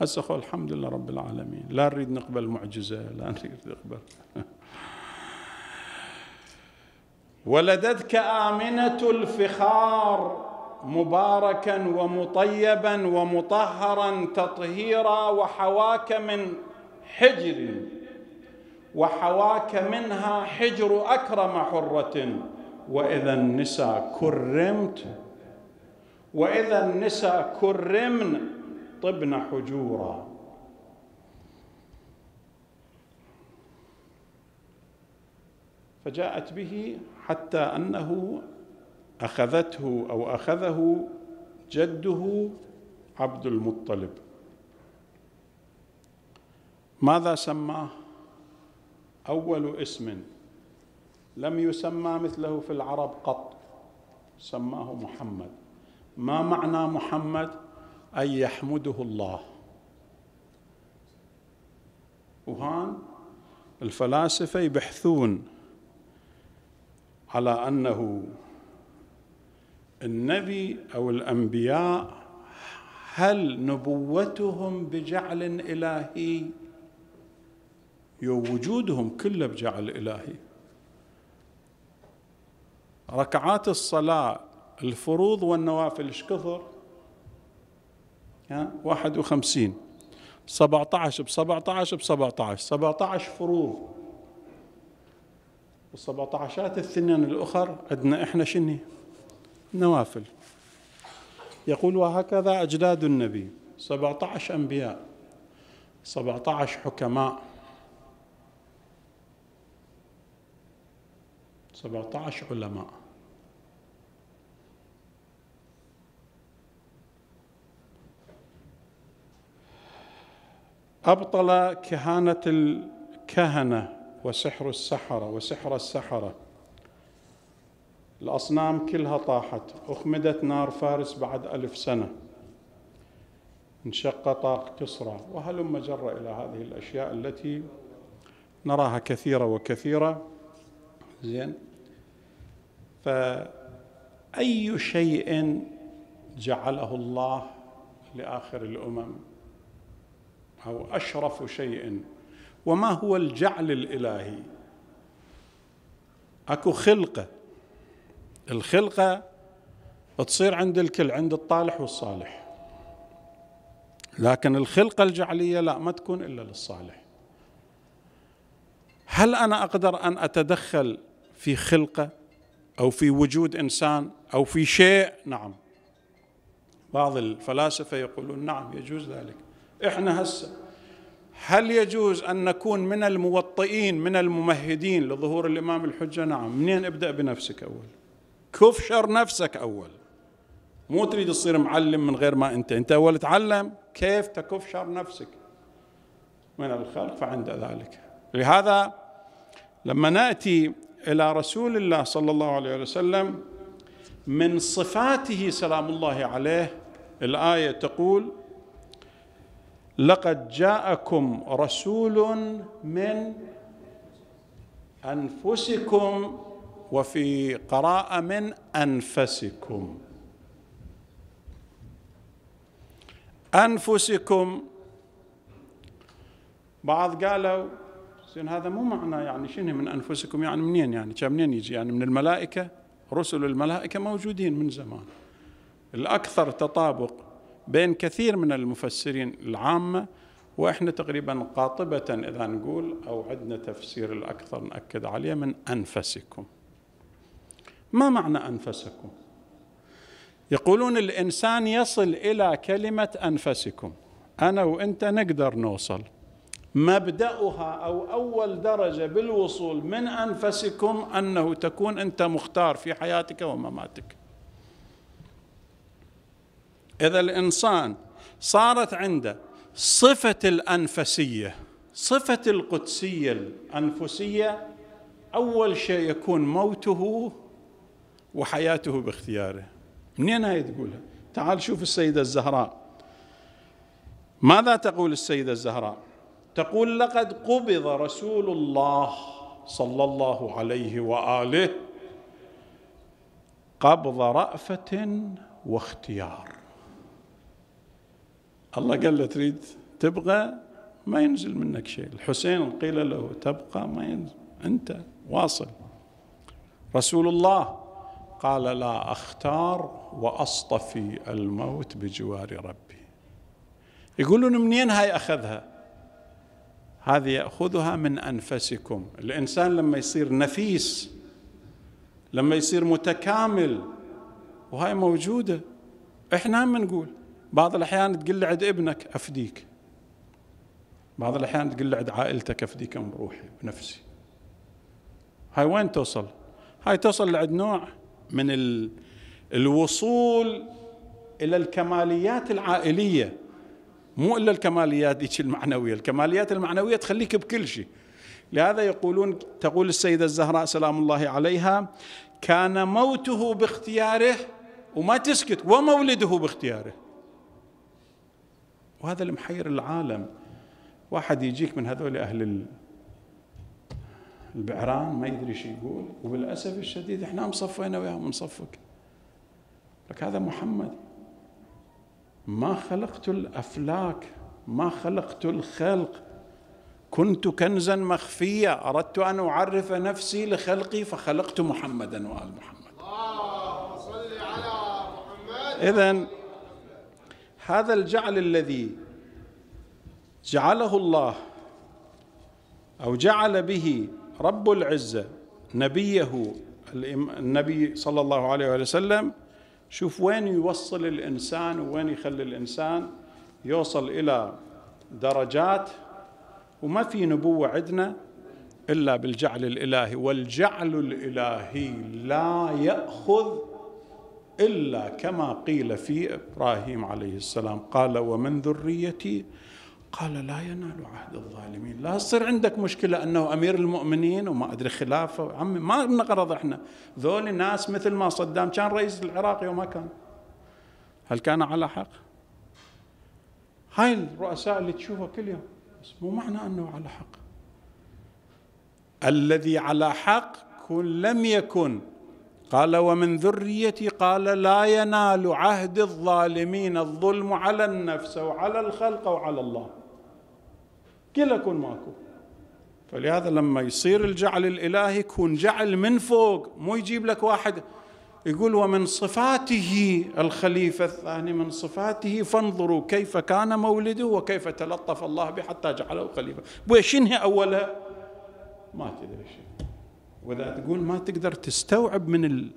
هسه الحمد لله رب العالمين. لا نريد نقبل معجزة لا نريد نقبل. [LAUGHS] ولدتك آمنة الفخار. مباركا ومطيبا ومطهرا تطهيرا وحواك من حجر وحواك منها حجر أكرم حرة. وإذا النساء كرمت وإذا النساء كرمن طبن حجورا. فجاءت به حتى أنه أخذته أو أخذه جده عبد المطلب. ماذا سماه أول اسم لم يسمى مثله في العرب قط سماه محمد. ما معنى محمد؟ أن يحمده الله. وهان الفلاسفة يبحثون على أنه النبي أو الأنبياء هل نبوتهم بجعل إلهي؟ وجودهم كله بجعل إلهي. ركعات الصلاة الفروض والنوافل إيش كثر؟ سبعة عشر بسبعة عشر بسبعة عشر سبعة عشر فروض. والسبعة عشرات الثنين الأخر عندنا إحنا شني نوافل. يقول وهكذا أجداد النبي سبعة عشر أنبياء سبعة عشر حكماء. سبعة عشر علماء. أبطل كهانة الكهنة وسحر السحرة وسحر السحرة. الأصنام كلها طاحت. أخمدت نار فارس بعد ألف سنة. انشق طاق كسرى. وهلم جر إلى هذه الأشياء التي نراها كثيرة وكثيرة. زين. فأي شيء جعله الله لآخر الأمم؟ أو أشرف شيء. وما هو الجعل الإلهي؟ أكو خلقة. الخلقة تصير عند الكل عند الطالح والصالح. لكن الخلقة الجعلية لا ما تكون إلا للصالح. هل أنا أقدر أن أتدخل في خلقة أو في وجود إنسان أو في شيء؟ نعم. بعض الفلاسفة يقولون نعم يجوز ذلك. إحنا هسه هل يجوز أن نكون من الموطئين من الممهدين لظهور الإمام الحجة؟ نعم، منين ابدأ بنفسك اول؟ كفشر نفسك أول. مو تريد تصير معلم من غير ما أنت. أنت أول تعلم كيف تكفشر نفسك. من الخلق فعند ذلك. لهذا لما نأتي إلى رسول الله صلى الله عليه وسلم من صفاته سلام الله عليه الآية تقول لقد جاءكم رسول من أنفسكم وفي قراءة من أنفسكم. أنفسكم. بعض قالوا زين هذا مو معنى يعني شنو من أنفسكم؟ يعني منين يعني؟ كان منين يجي؟ يعني من الملائكة؟ رسل الملائكة موجودين من زمان. الأكثر تطابق بين كثير من المفسرين العامة وإحنا تقريبا قاطبة إذا نقول أو عندنا تفسير الأكثر نأكد عليه من أنفسكم. ما معنى أنفسكم؟ يقولون الإنسان يصل إلى كلمة أنفسكم. أنا وإنت نقدر نوصل. مبدأها أو أول درجة بالوصول من أنفسكم أنه تكون أنت مختار في حياتك ومماتك. إذا الإنسان صارت عنده صفة الأنفسية صفة القدسية الأنفسية أول شيء يكون موته وحياته باختياره. منين هاي تقولها؟ تعال شوف السيدة الزهراء. ماذا تقول السيدة الزهراء؟ تقول لقد قبض رسول الله صلى الله عليه وآله قبض رأفة واختيار. الله قال له تريد تبغى؟ ما ينزل منك شيء. الحسين قيل له تبقى ما ينزل. أنت واصل. رسول الله قال لا أختار وأصطفي الموت بجوار ربي. يقولون منين هاي أخذها؟ هذه يأخذها من أنفسكم. الإنسان لما يصير نفيس لما يصير متكامل وهاي موجودة. إحنا هم نقول؟ بعض الأحيان تقول عند ابنك أفديك. بعض الأحيان تقول عند عائلتك أفديك من روحي بنفسي. هاي وين توصل؟ هاي توصل لعند نوع من ال... الوصول إلى الكماليات العائلية. مو إلا الكماليات ديك المعنوية الكماليات المعنوية تخليك بكل شيء. لهذا يقولون تقول السيدة الزهراء سلام الله عليها كان موته باختياره وما تسكت ومولده باختياره. وهذا اللي محير العالم. واحد يجيك من هذول أهل البعران ما يدري شو يقول وبالأسف الشديد إحنا مصفينا وياهم نصفك لك هذا محمد ما خلقت الأفلاك ما خلقت الخلق. كنت كنزا مخفيا أردت أن أعرف نفسي لخلقي فخلقت محمدا وآل محمد. صل على محمد. إذا هذا الجعل الذي جعله الله أو جعل به رب العزة نبيه النبي صلى الله عليه وسلم شوف وين يوصل الإنسان وين يخلي الإنسان يوصل إلى درجات وما في نبوة عندنا إلا بالجعل الإلهي والجعل الإلهي لا يأخذ إلا كما قيل في إبراهيم عليه السلام قال ومن ذريتي قال لا ينال عهد الظالمين. لا يصير عندك مشكلة أنه أمير المؤمنين وما أدري خلافة. عمي ما نغرض إحنا. ذول ناس مثل ما صدام كان رئيس العراق وما كان. هل كان على حق؟ هاي الرؤساء اللي تشوفها كل يوم. بس مو معنى أنه على حق. الذي على حق كن لم يكن. قال ومن ذريتي. قال لا ينال عهد الظالمين الظلم على النفس وعلى الخلق وعلى الله. يكون ماكو. فلهذا لما يصير الجعل الإلهي يكون جعل من فوق مو يجيب لك واحد يقول ومن صفاته الخليفة الثاني من صفاته فانظروا كيف كان مولده وكيف تلطف الله به حتى جعله خليفة. شنو أولها؟ ما تدري شيء وإذا تقول ما تقدر تستوعب من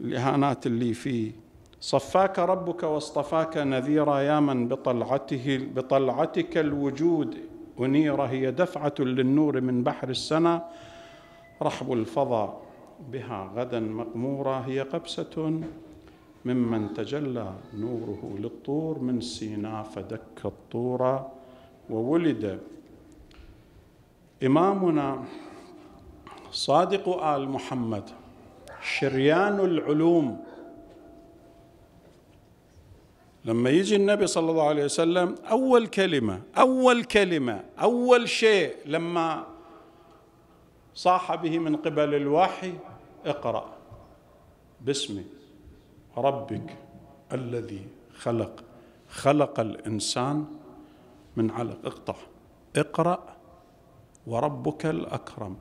الإهانات اللي فيه. صفاك ربك واصطفاك نذيرا يا من بطلعته بطلعتك الوجود. أنير هي دفعة للنور من بحر السنة رحب الفضاء بها غدا مقمورة هي قبسة ممن تجلى نوره للطور. من سيناء فدك الطور وولد إمامنا صادق آل محمد. شريان العلوم. لما يجي النبي صلى الله عليه وسلم أول كلمة أول كلمة أول شيء لما صاح به من قبل الوحي اقرأ. باسم ربك الذي خلق. خلق الإنسان من علق. اقطع. اقرأ. وربك الأكرم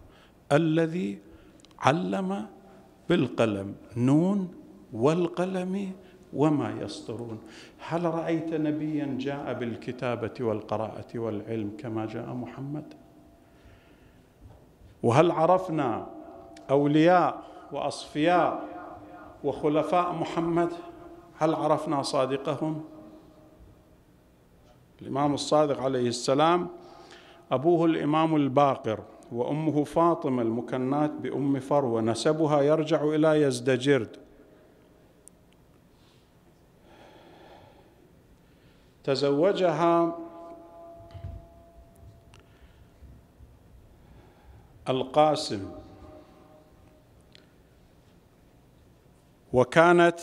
الذي علم بالقلم. نون والقلم وما يسطرون هل رأيت نبيا جاء بالكتابة والقراءة والعلم كما جاء محمد؟ وهل عرفنا أولياء وأصفياء وخلفاء محمد؟ هل عرفنا صادقهم؟ الإمام الصادق عليه السلام أبوه الإمام الباقر وأمه فاطمة المكنات بأم فروة نسبها يرجع إلى يزدجرد. تزوجها القاسم. وكانت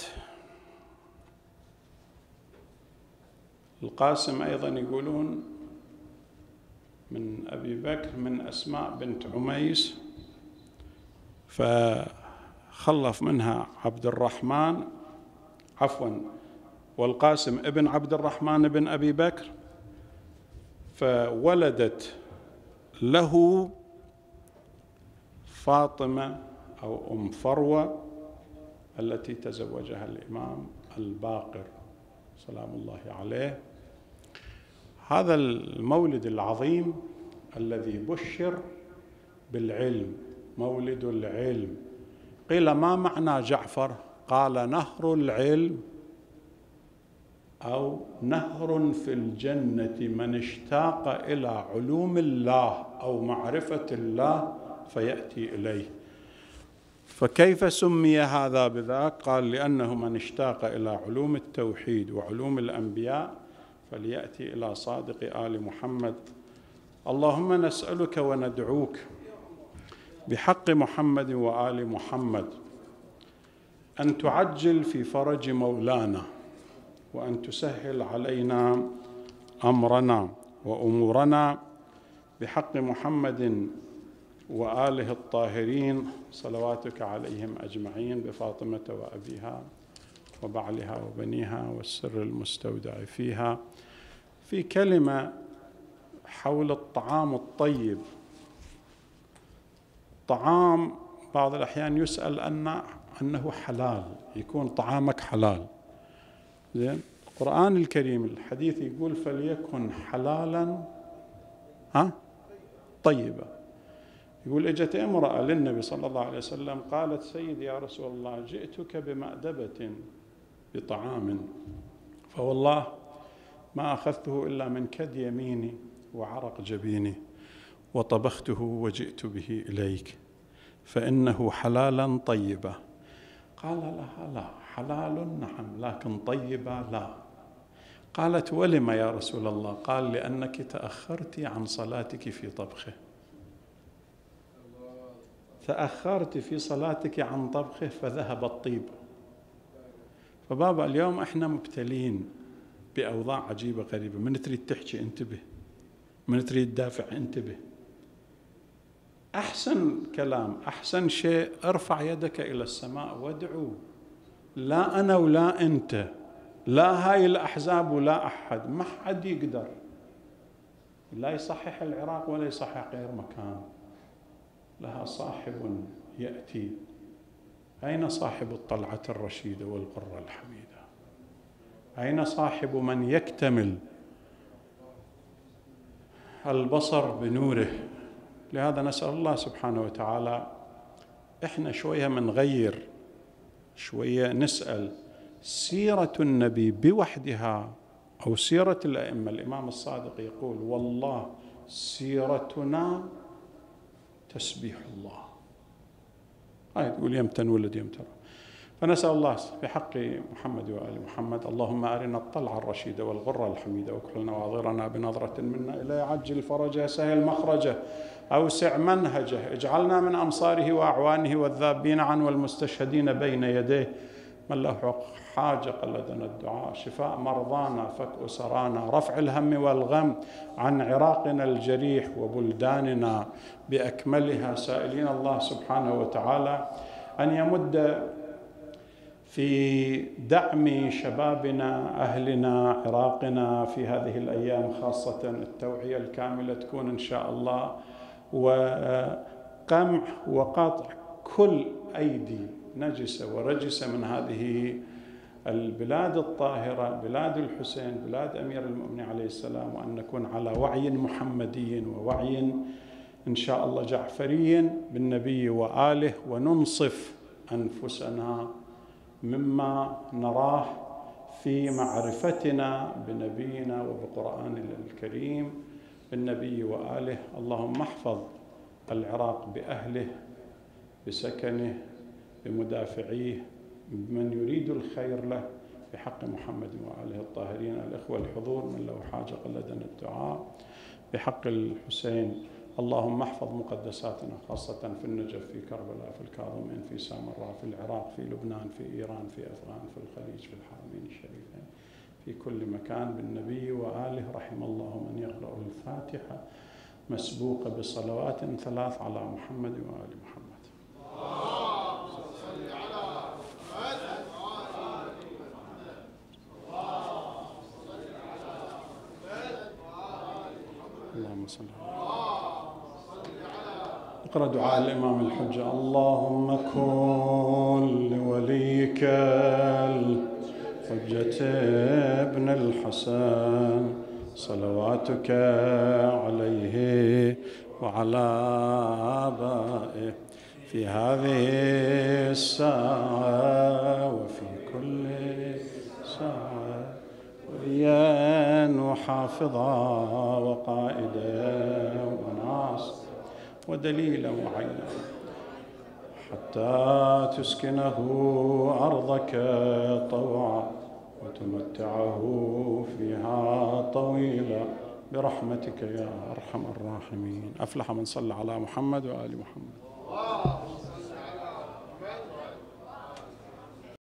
القاسم أيضا يقولون من أبي بكر من أسماء بنت عميس فخلف منها عبد الرحمن عفوا والقاسم ابن عبد الرحمن بن أبي بكر فولدت له فاطمة أو أم فروة التي تزوجها الإمام الباقر سلام الله عليه. هذا المولد العظيم الذي بشر بالعلم مولد العلم. قيل ما معنى جعفر؟ قال نهر العلم. أو نهر في الجنة من اشتاق إلى علوم الله أو معرفة الله فيأتي إليه. فكيف سمي هذا بذاك؟ قال لأنه من اشتاق إلى علوم التوحيد وعلوم الأنبياء فليأتي إلى صادق آل محمد. اللهم نسألك وندعوك بحق محمد وآل محمد أن تعجل في فرج مولانا. وأن تسهل علينا أمرنا وأمورنا بحق محمد وآله الطاهرين صلواتك عليهم أجمعين بفاطمة وأبيها وبعلها وبنيها والسر المستودع فيها. في كلمة حول الطعام الطيب. طعام بعض الأحيان يسأل أن أنه حلال يكون طعامك حلال. زين. القرآن الكريم الحديث يقول فليكن حلالا ها؟ طيبا. يقول إجت امرأة للنبي صلى الله عليه وسلم قالت سيدي يا رسول الله جئتك بمأدبة بطعام فوالله ما أخذته إلا من كد يميني وعرق جبيني وطبخته وجئت به إليك فإنه حلالا طيبا. قال لها لا حلال؟ نعم. لكن طيبة؟ لا. قالت ولم يا رسول الله؟ قال لأنك تأخرت عن صلاتك في طبخه. تأخرت في صلاتك عن طبخه فذهب الطيب. فبابا اليوم إحنا مبتلين بأوضاع عجيبة غريبة. من تريد تحكي انتبه. من تريد تدافع انتبه. أحسن كلام. أحسن شيء ارفع يدك إلى السماء وادعو. لا أنا ولا أنت. لا هاي الأحزاب ولا أحد. ما حد يقدر. لا يصحح العراق ولا يصحح غير مكان. لها صاحب يأتي. أين صاحب الطلعة الرشيدة والقرة الحميدة؟ أين صاحب من يكتمل البصر بنوره؟ لهذا نسأل الله سبحانه وتعالى إحنا شوية منغير. شوية نسأل سيرة النبي بوحدها أو سيرة الأئمة. الإمام الصادق يقول والله سيرتنا تسبيح الله. هاي تقول يمتن ولد يمتن فنسأل الله بحق محمد وآل محمد. اللهم أرنا الطلعة الرشيدة والغرة الحميدة واكحل نواظرنا بنظرة منا إلى عجل فرجه سهل مخرجه. أوسع منهجه. اجعلنا من أنصاره وأعوانه والذابين عنه والمستشهدين بين يديه. من له حاجة قلدنا الدعاء. شفاء مرضانا فك أسرانا. رفع الهم والغم عن عراقنا الجريح وبلداننا بأكملها. سائلين الله سبحانه وتعالى أن يمد في دعم شبابنا أهلنا عراقنا في هذه الأيام خاصة التوعية الكاملة تكون إن شاء الله وقمع وقطع كل أيدي نجسة ورجسة من هذه البلاد الطاهرة بلاد الحسين بلاد أمير المؤمنين عليه السلام وأن نكون على وعي محمدي ووعي إن شاء الله جعفري بالنبي وآله وننصف أنفسنا مما نراه في معرفتنا بنبينا وبقرآن الكريم. بالنبي وآله اللهم احفظ العراق بأهله بسكنه بمدافعيه بمن يريد الخير له بحق محمد وآله الطاهرين. الإخوة الحضور من له حاجة قلدنا الدعاء. بحق الحسين اللهم احفظ مقدساتنا خاصة في النجف في كربلاء في الكاظمين في سامراء في العراق في لبنان في إيران في أفغان في الخليج في الحرمين الشريفين. في كل مكان بالنبي وآله رحم الله من يقرأ الفاتحة مسبوقة بصلوات ثلاث على محمد وآل محمد. اللهم صل على اقرأ دعاء الإمام الحجة. اللهم كن لوليك الحجه ابن الحسن صلواتك عليه وعلى آبائه في هذه الساعة وفي كل ساعة وليا وحافظا وقائدا وناصرا ودليلا وعينا حتى تسكنه أرضك طوعا. وتمتعه فيها طويلا. برحمتك يا أرحم الراحمين. أفلح من صلى على محمد وآل محمد.